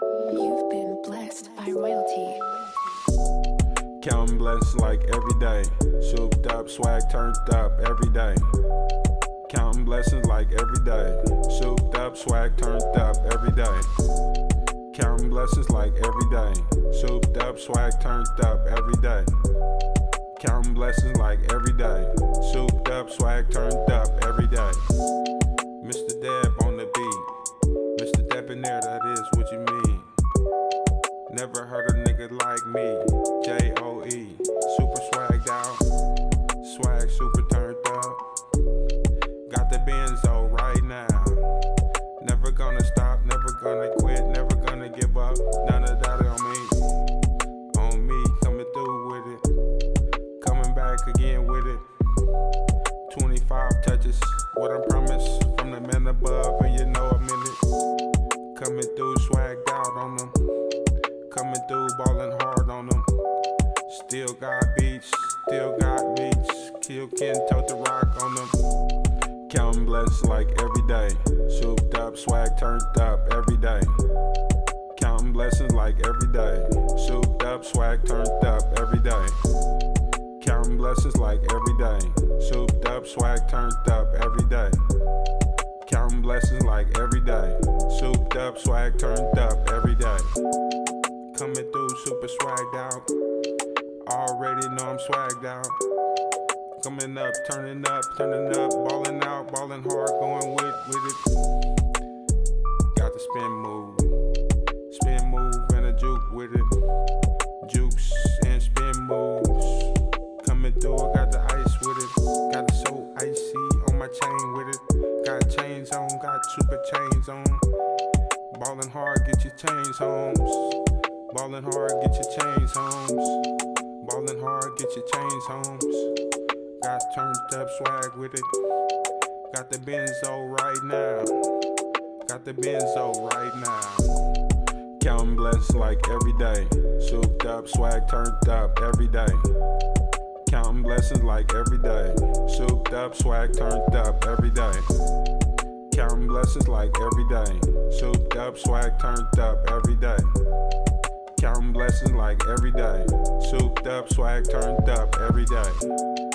You've been blessed by royalty. Counting blessings like every day. Souped up, swag turned up every day. Counting blessings like every day. Souped up, swag turned up every day. Counting blessings like every day. Souped up, swag turned up every day. Counting blessings like every day. Souped up, swag turned up every day. Mr. Deb on the beat. Mr. Debonair, that is what you mean. Never heard a nigga like me. J O E. Super swagged out. Swag super turned up. Got the benzo right now. Never gonna stop, never gonna quit, never gonna give up. None of that on me. On me, coming through with it. Coming back again with it. 25 touches, what I promise from the man above, on them. Still got beats, still got beats. Kill Ken, tote the rock on them. Counting blessings like every day. Souped up, swag turned up every day. Counting blessings like every day. Souped up, swag turned up every day. Counting blessings like every day. Souped up, swag turned up every day. Counting blessings like every day. Souped up, swag turned up every day. Super swagged out. Already know I'm swagged out. Coming up, turning up, turning up, balling out, balling hard, going with with it. Got the spin move, spin move and a juke with it. Jukes and spin moves. Coming through, I got the ice with it. Got it so icy on my chain with it. Got chains on, got super chains on. Ballin' hard, get your chains homes. Ballin' hard, get your chains homes. Ballin' hard, get your chains homes. Got turned up swag with it. Got the benzo right now. Got the benzo right now. Counting blessings like every day. Souped up, swag turned up every day. Counting blessings like every day. Souped up, swag turned up every day. Counting blessings like every day. Souped up, swag turned up every day. Counting blessings like every day. Souped up, swag turned up every day.